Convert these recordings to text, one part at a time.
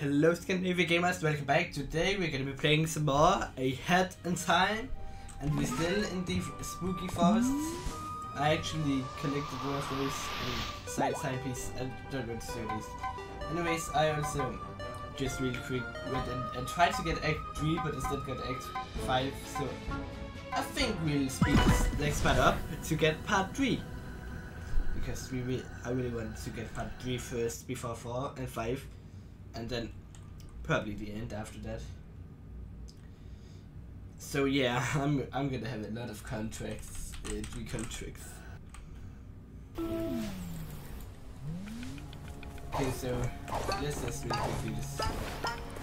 Hello Scandinavia gamers, welcome back. Today we're gonna be playing some more A Hat in Time and we're still in the spooky forests. I actually collected one of those uh, side side piece. I don't want to show these. Anyways, I also just really quick went and, and tried to get Act 3 but instead got Act 5 so I think we'll speed this next part up to get part 3 because we re I really want to get part 3 first before 4 and 5 and then probably the end after that. So yeah, I'm I'm gonna have a lot of contracts, uh, contracts. Okay, so let's just quickly.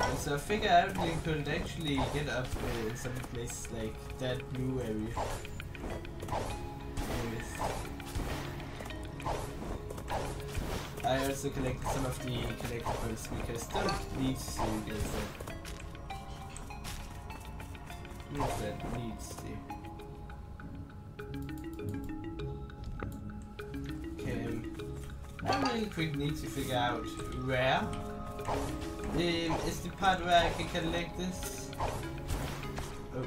And so I figure out we could actually get up uh, in some place like that blue area. Anyways. I also collected some of the collectibles because don't need to get that. Means that needs to. Okay, um, I really quick need to figure out where. Um, is the part where I can collect this? Oh,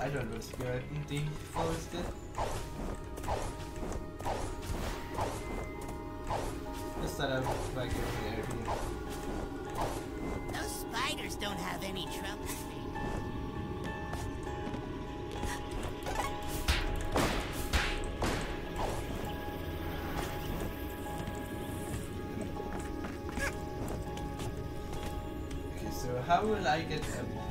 I don't know going in the forest. Set up like. Those spiders don't have any trouble. Okay, so how will I get up?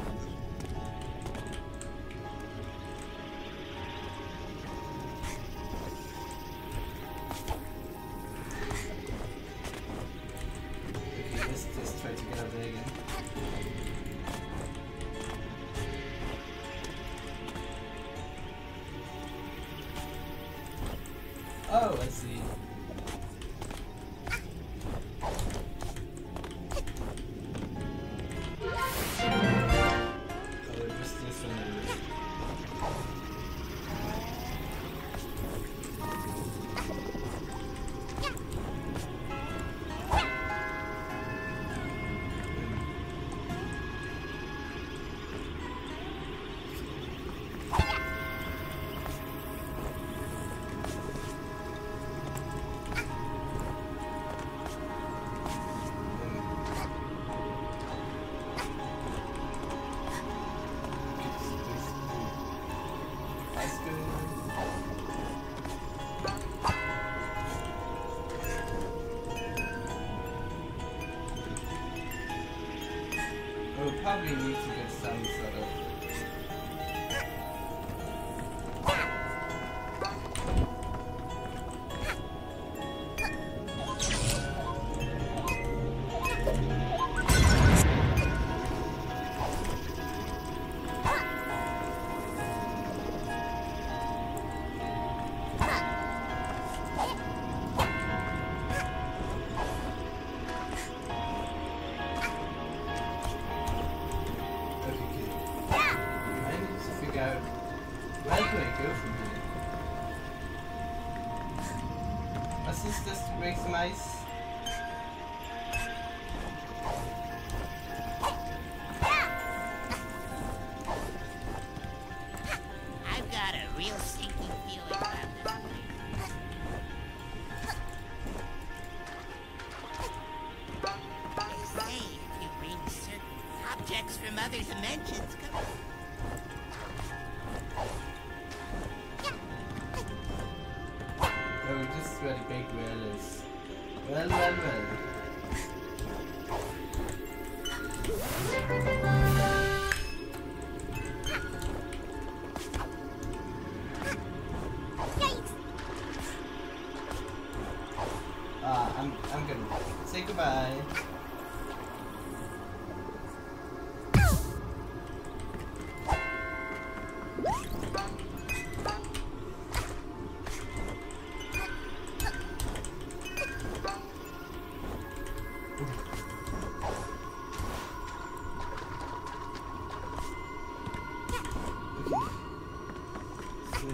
No.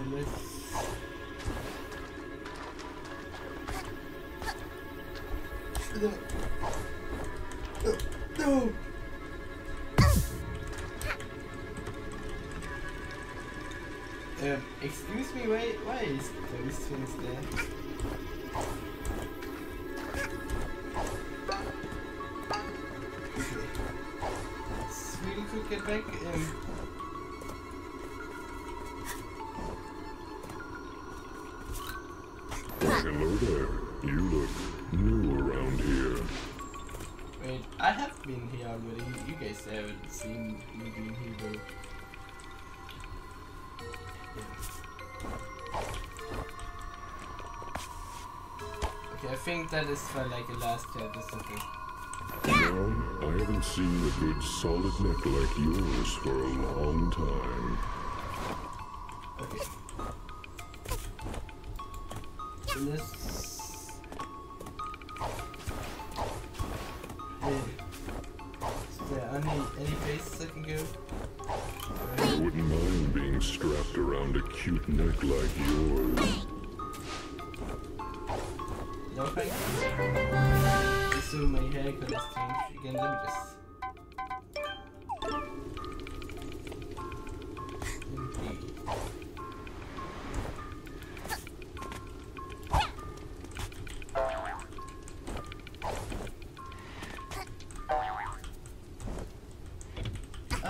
Um, excuse me, wait, why is those things there? Sweetie could get back. Um, You haven't seen me being. Okay, I think that is for like a last chapter something. Well, I haven't seen a good solid neck like yours for a long time.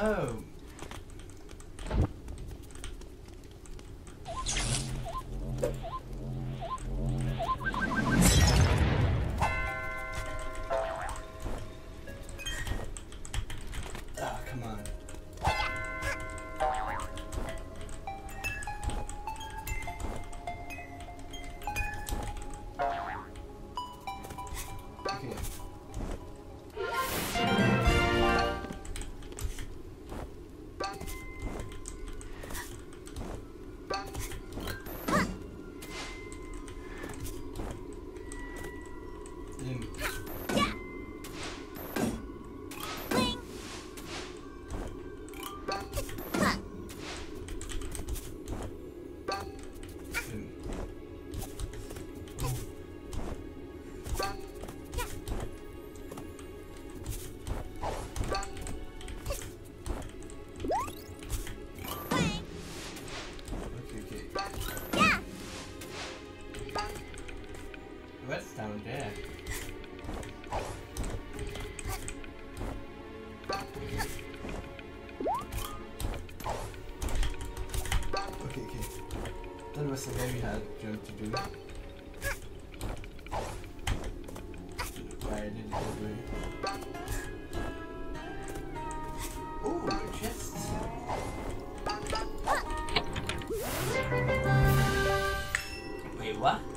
Oh. Jump to do. I way. Ooh. Wait, what?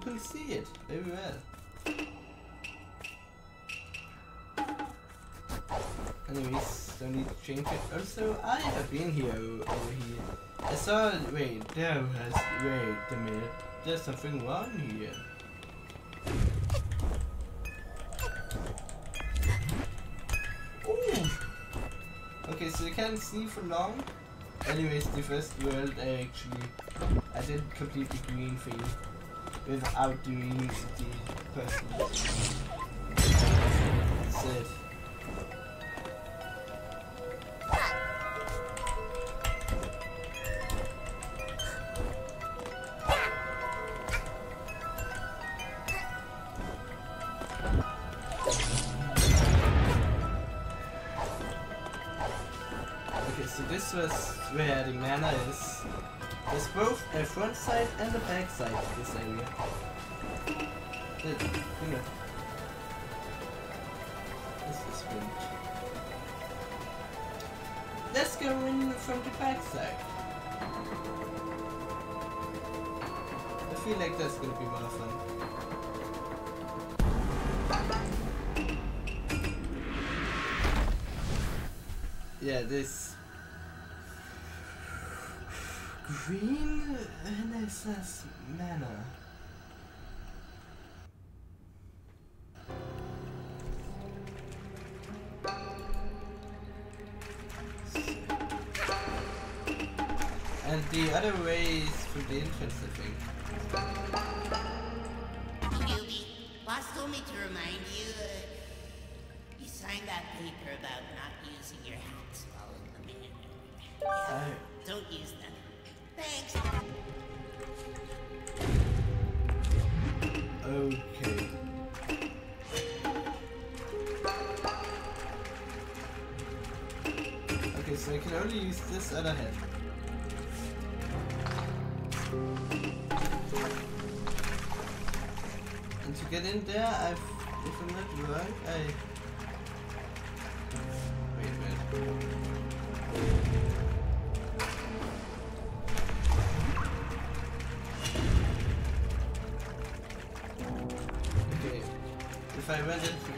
Can see it very well. Anyways, don't need to change it. Also, I have been here over here. I saw. Wait, there has. Wait a minute. There's something wrong here. Ooh. Okay, so you can't see for long. Anyways, the first world I actually I did complete the green thing without doing the personal. That's it. Okay, so this was where the manor is. There's both a front side and a back side to this area. This is. Let's go in from the back side. I feel like that's gonna be more fun. Yeah, this Queen Vanessa's Manor. And the other way is through the entrance, I think. Newbie, boss told me to remind you, uh, you signed that paper about not using your hats while in the manor. Yeah, I- don't use them. Okay. Okay, so I can only use this other head. And to get in there, I've, if I'm not wrong, I... I went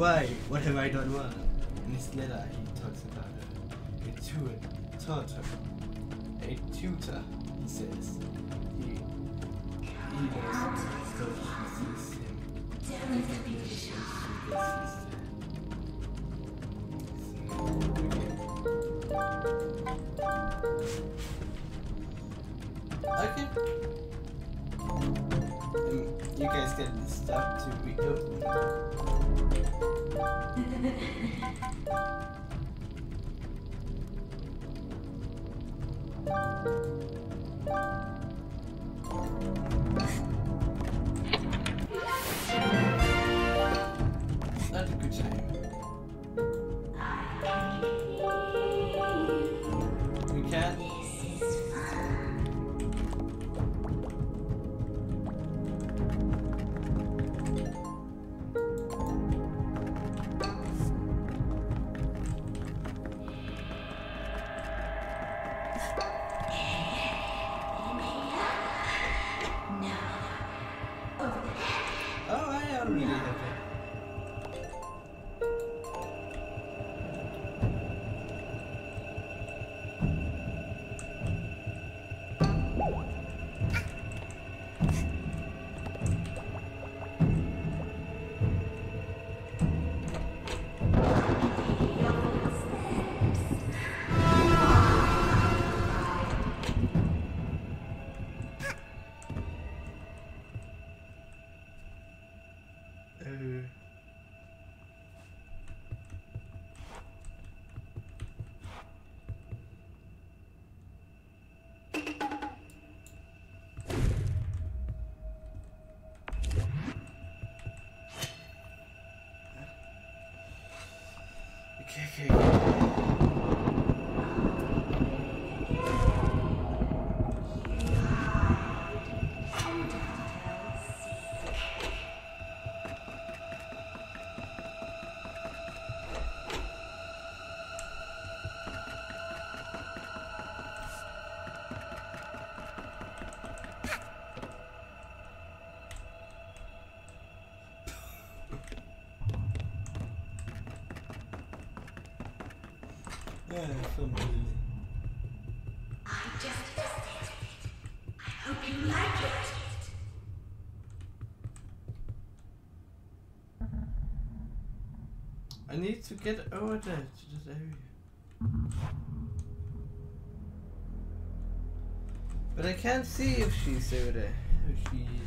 Why? What have I done wrong? In his letter, he talks about a, a tutor, tutor, a tutor. He says he he knows so she sees him. Okay. Um, you guys get the stuff to be open. It's not a good time. We can't. Oh, I already have it. Uh, Okay, okay, I need to get over there to this area. But I can't see if she's over there. If she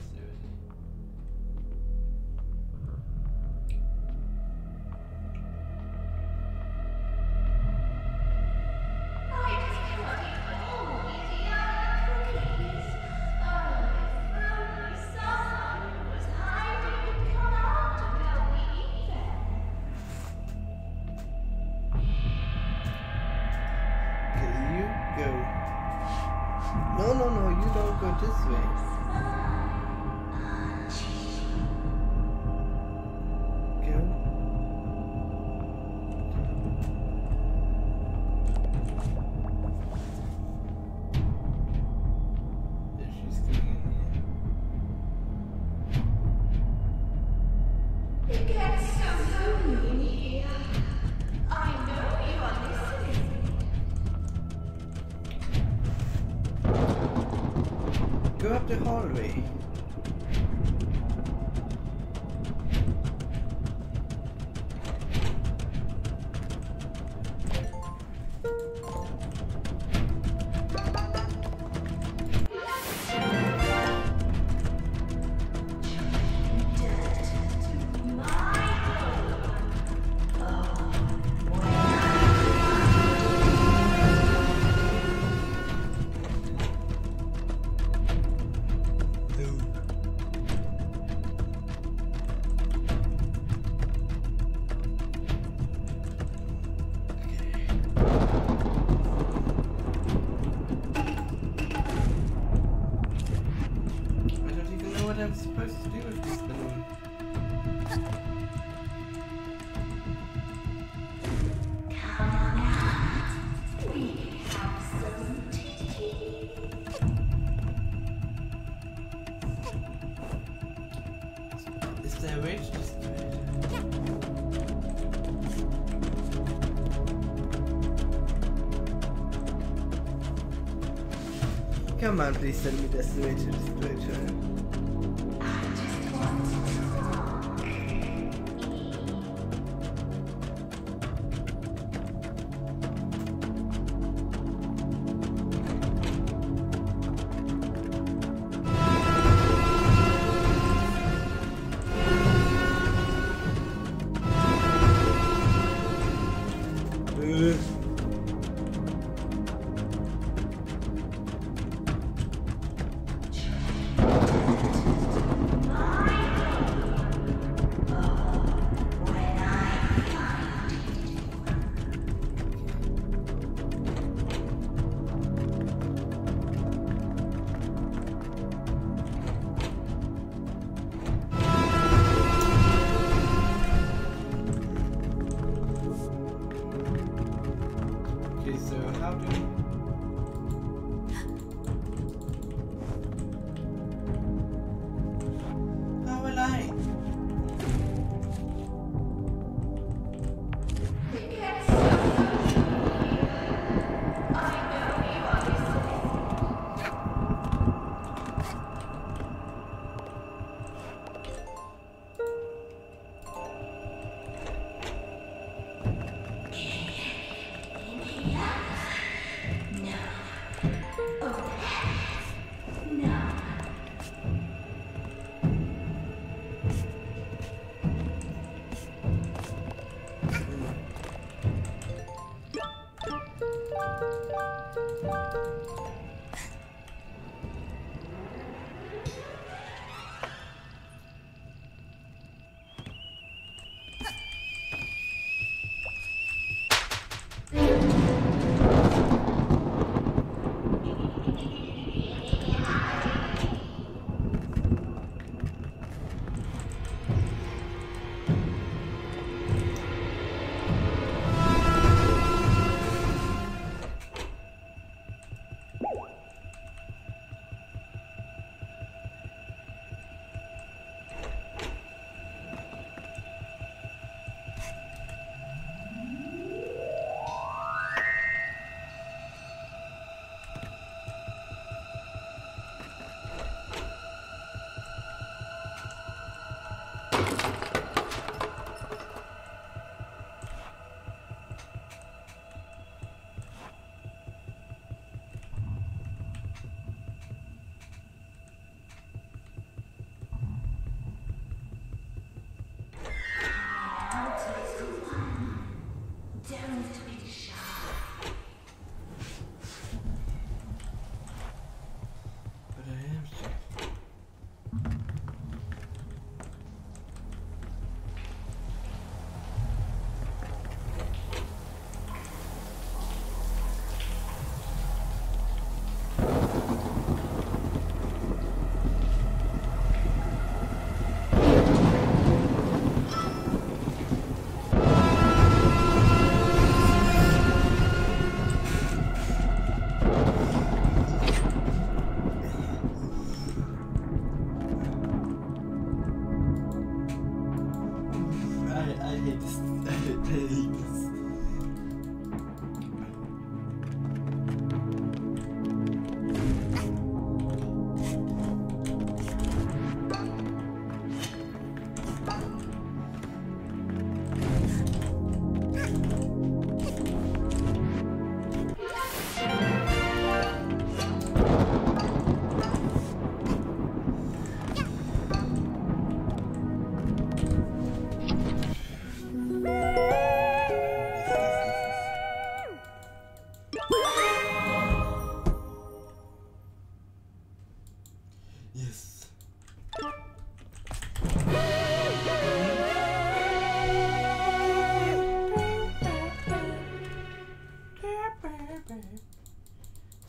up the hallway. do is just been... There a? Come on, please tell me that's the way to just.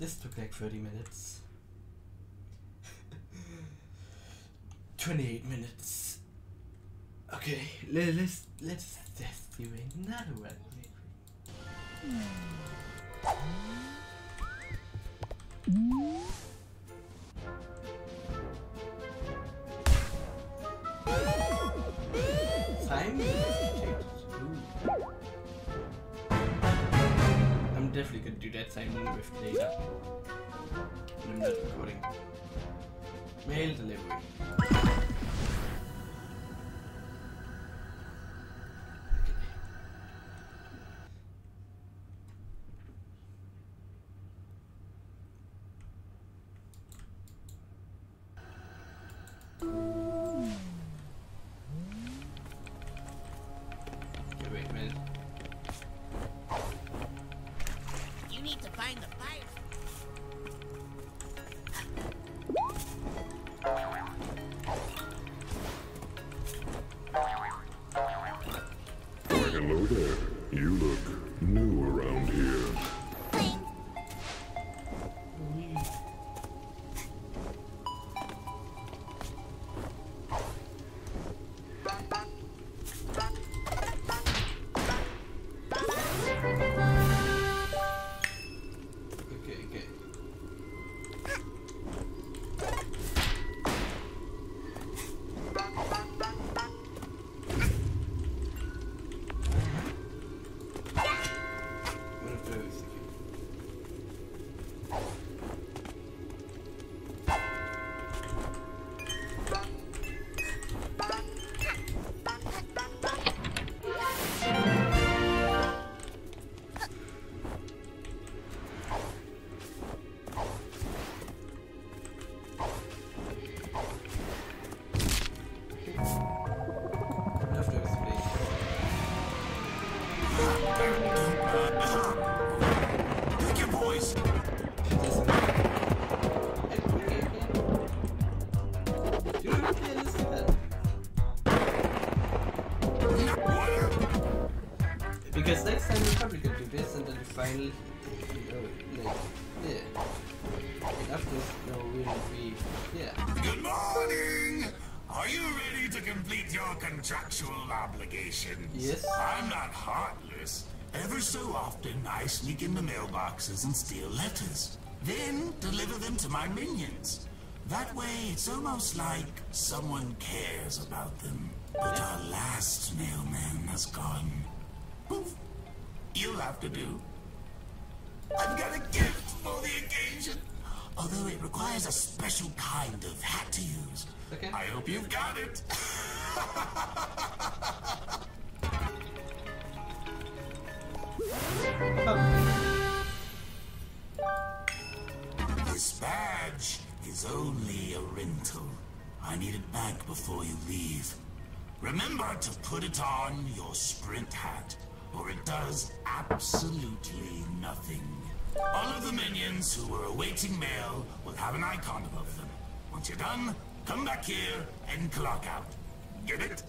This took like 30 minutes. 28 minutes. Okay, let's let's test you another one. Mm. Definitely gonna do that same with. When I'm not recording. Mail delivery. I sneak into mailboxes and steal letters. Then deliver them to my minions. That way, it's almost like someone cares about them. But our last mailman has gone. Poof. You'll have to do. I've got a gift for the occasion. Although it requires a special kind of hat to use. Okay. I hope you've got it. This badge is only a rental. I need it back before you leave. Remember to put it on your sprint hat, or it does absolutely nothing. All of the minions who were awaiting mail will have an icon above them. Once you're done, come back here and clock out. Get it?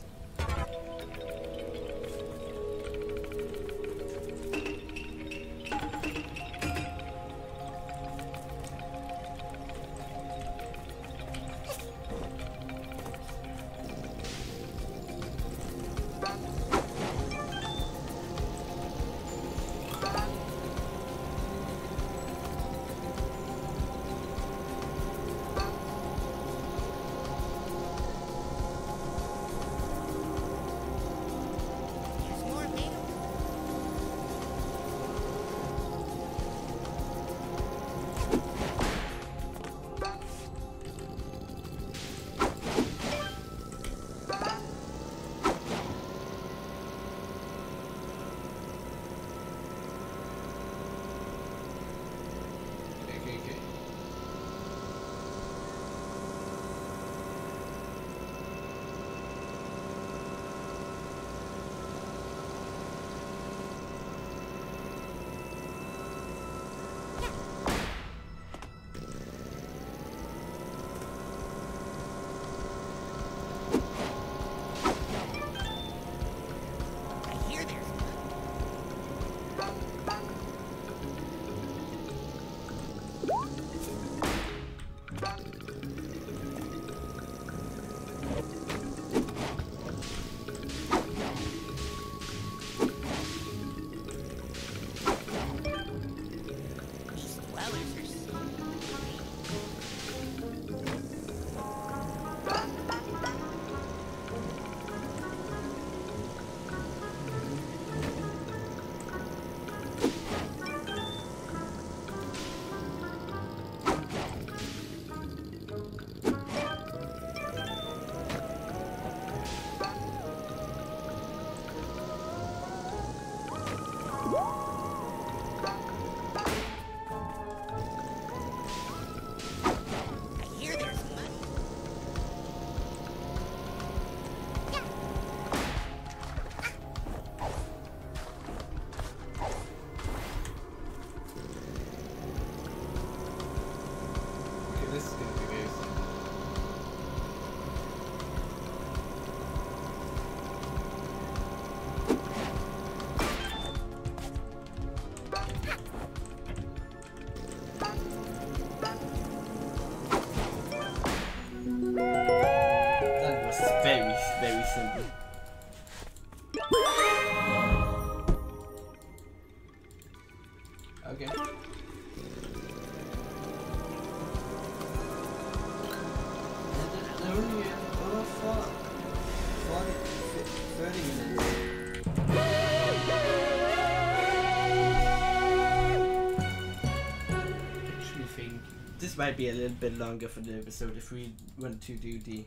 Think this might be a little bit longer for the episode if we want to do the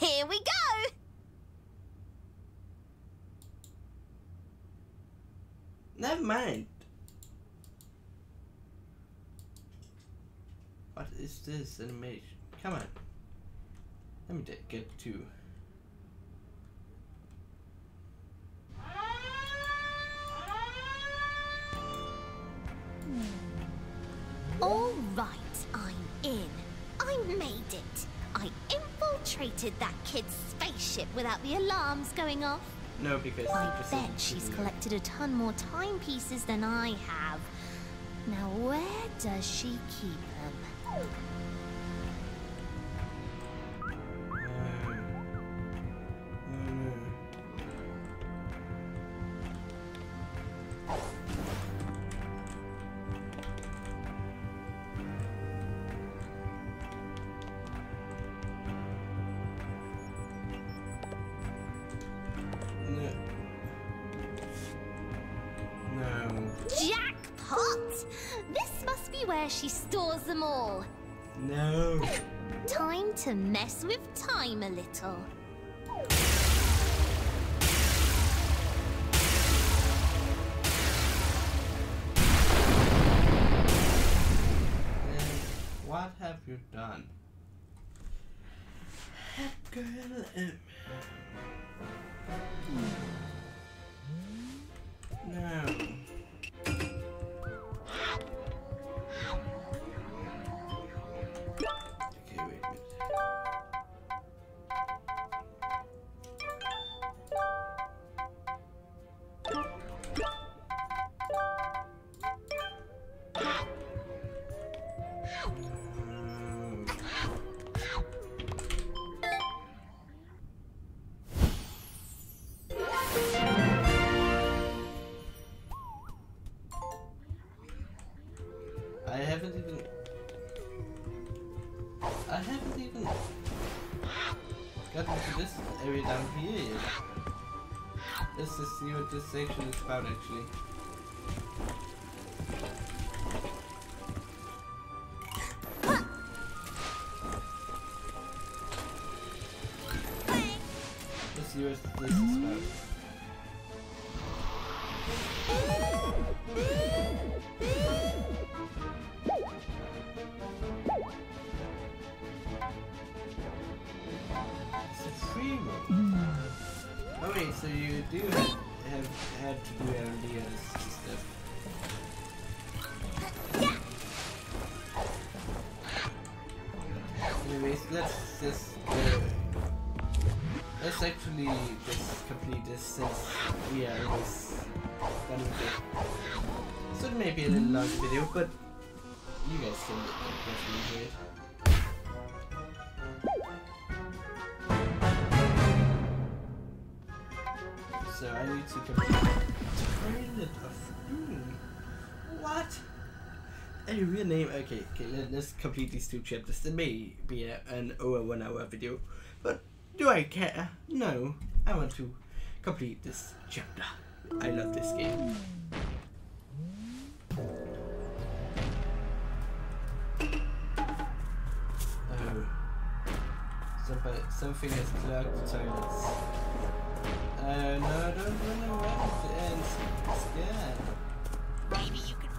Here we go! Never mind. What is this animation? Come on. Let me get to. All right, I'm in. I made it. I infiltrated that kid's spaceship without the alarms going off. No, because I bet she's collected a ton more timepieces than I have. Now, where does she keep them? All. No. Time to mess with time a little. And what have you done? Girl, um, no. This section is about actually. Let's see what this is about. It's a free room. Mm. Wait, so you do have, had to do areas and stuff. Anyways, let's just uh, let's actually just complete this since we are almost done with it. So it may be a little long video, but you guys can definitely enjoy it. To What? A real name? Okay, okay, let, us complete these two chapters. It may be a, an over one hour video, but do I care? No, I want to complete this chapter. I love this game. Oh. Something has clogged the toilets. Uh, no, I don't run away and scared. Maybe you could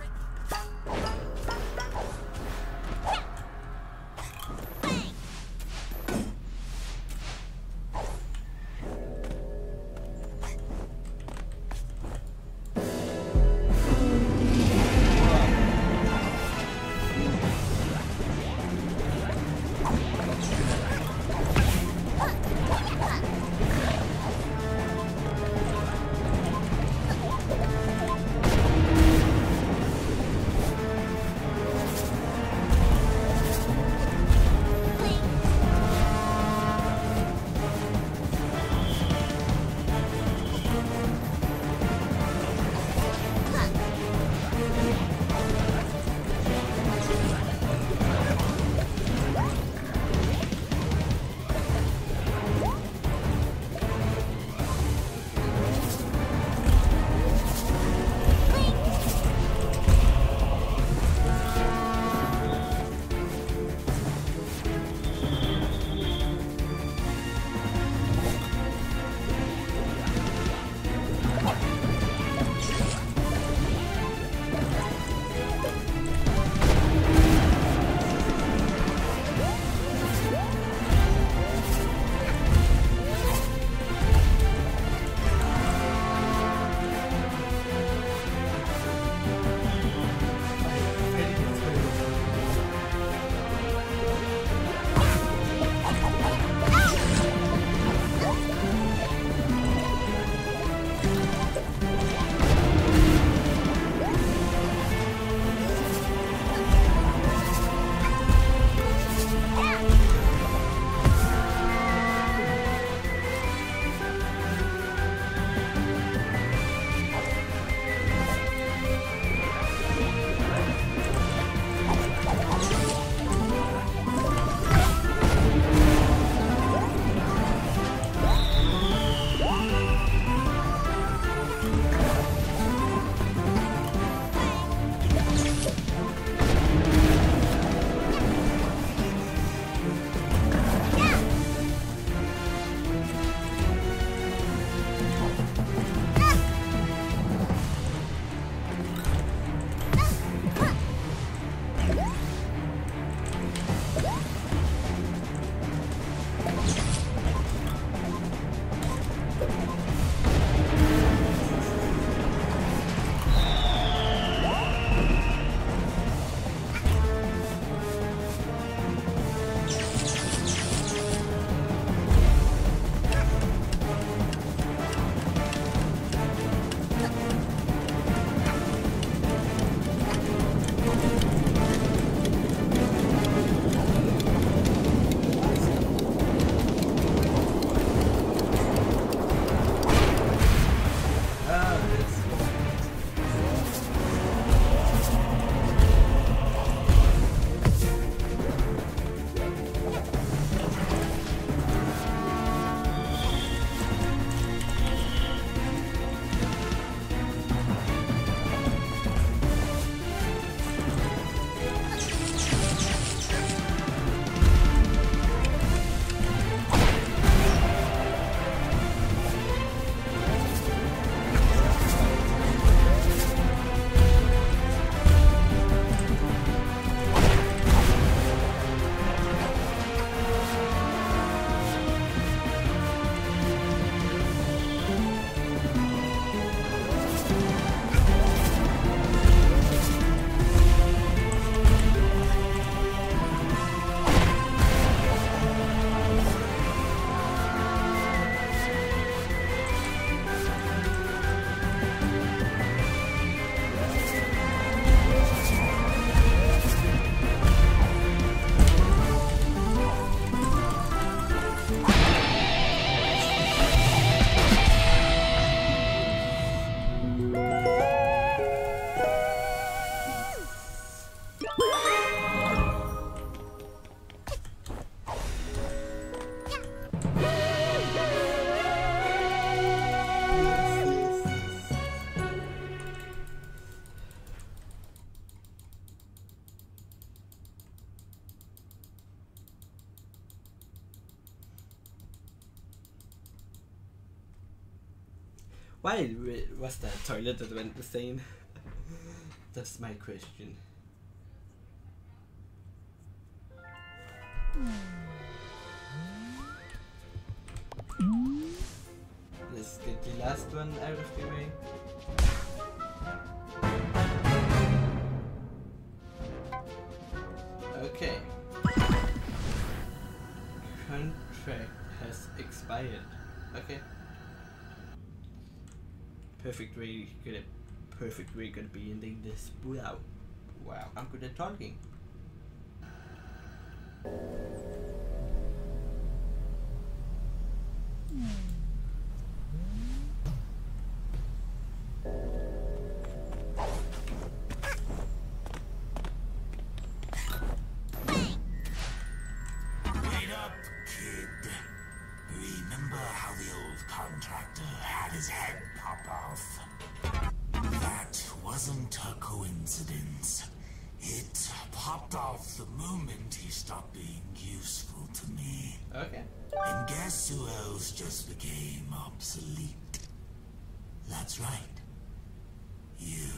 was that toilet that went insane? That's my question. Let's get the last one out of the way. Okay. Contract has expired. Okay. Perfect way gonna perfect way gonna be ending this wow. Wow, I'm good at talking. Obsolete? That's right. You.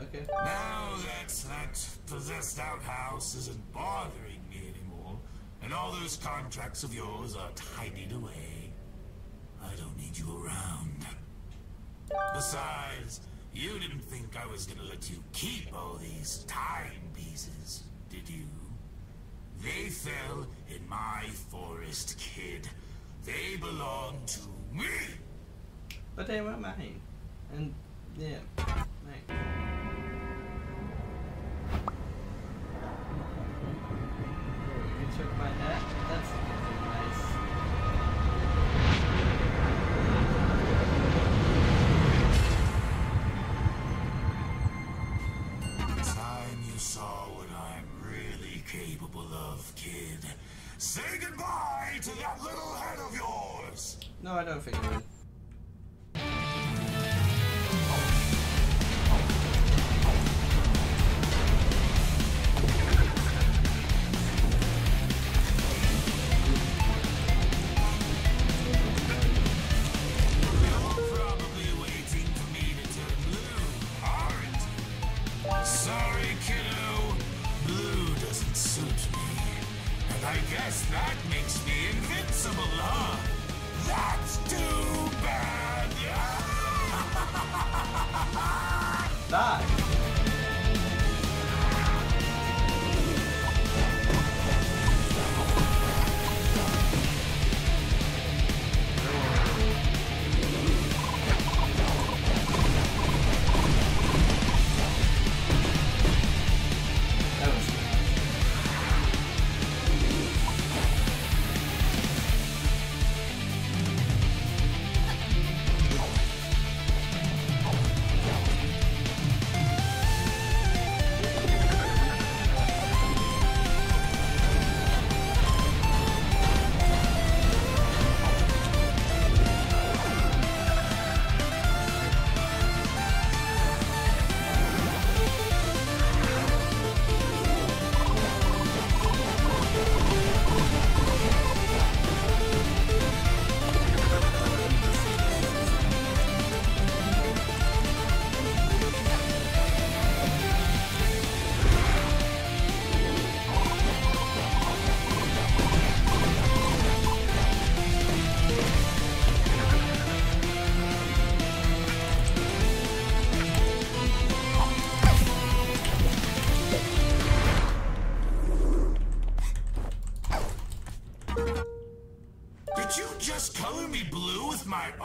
Okay. Now that that possessed outhouse isn't bothering me anymore, and all those contracts of yours are tidied away, I don't need you around. Besides, you didn't think I was gonna let you keep all these timepieces, did you? They fell in my forest, kid. They belong to! But they were mine. And yeah. Nice. Time you saw what I'm really capable of, kid. Say goodbye to that little head of yours! No, I don't think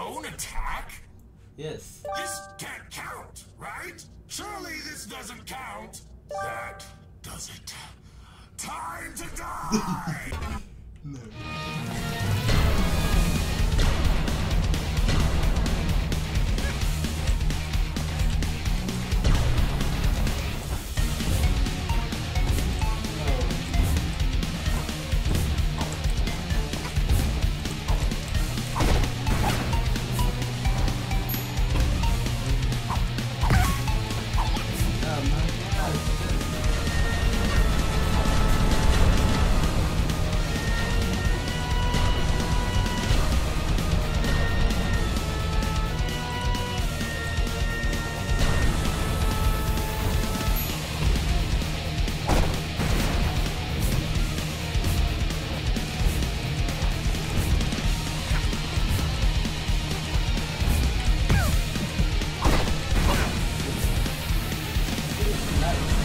own attack? Yes. This can't count, right? Surely this doesn't count. That does it. Time to die! disrespectful Nice.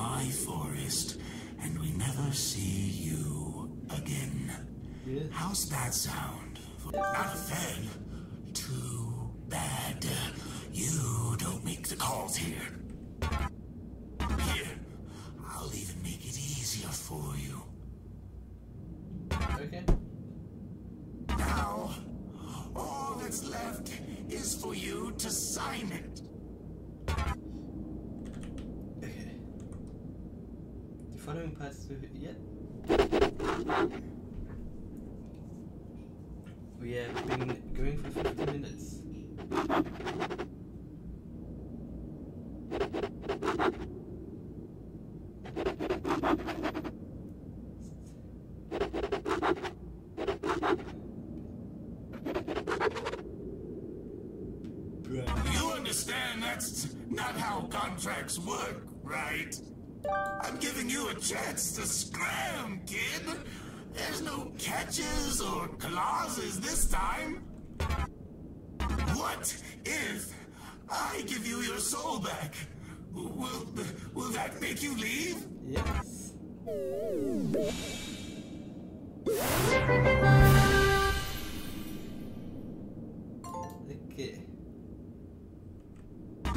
My forest, and we never see you again. Yes. How's that sound? Not a fan. Too bad. You don't make the calls here. Here, I'll even make it easier for you. Okay. Now, all that's left is for you to sign it. Okay. The following parts to yet. We have been going for 50 minutes. Bruh. You understand that's not how contracts work, right? I'm giving you a chance to scram, kid. There's no catches or clauses this time. What if I give you your soul back? Will, will that make you leave? Yes. Okay.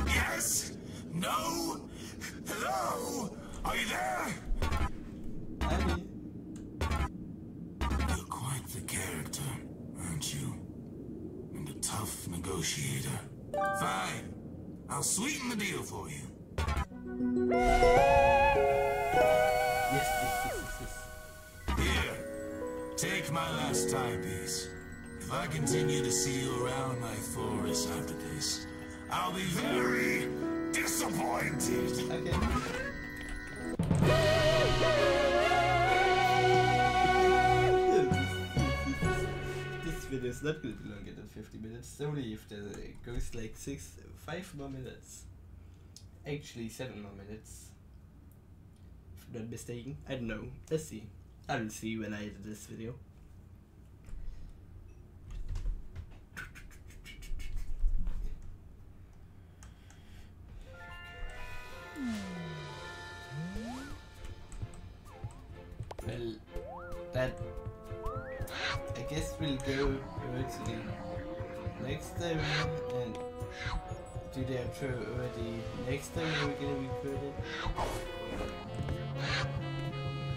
Yes? No? Hello? Are you there? I mean, You're quite the character, aren't you? And a tough negotiator. Fine. I'll sweeten the deal for you. yes, yes, yes, yes, Here, take my last timepiece. If I continue to see you around my forest after this, I'll be very disappointed. Okay. Video not going to be longer than 50 minutes, only if there goes like 6, 5 more minutes. Actually, 7 more minutes. If I'm not mistaken. I don't know. Let's see. I will see when I edit this video. Well, that I guess we'll go complexity. Next time and do the outro already. Next time we're gonna be it.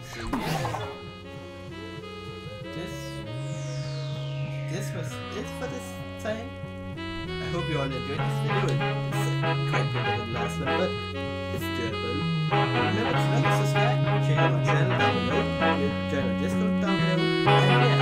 So yeah. This this was it for this time. I hope you all enjoyed this video. It's quite bigger than last one, but it's doable. Remember to like, subscribe, check out my channel down below, join our Discord down below, and yeah.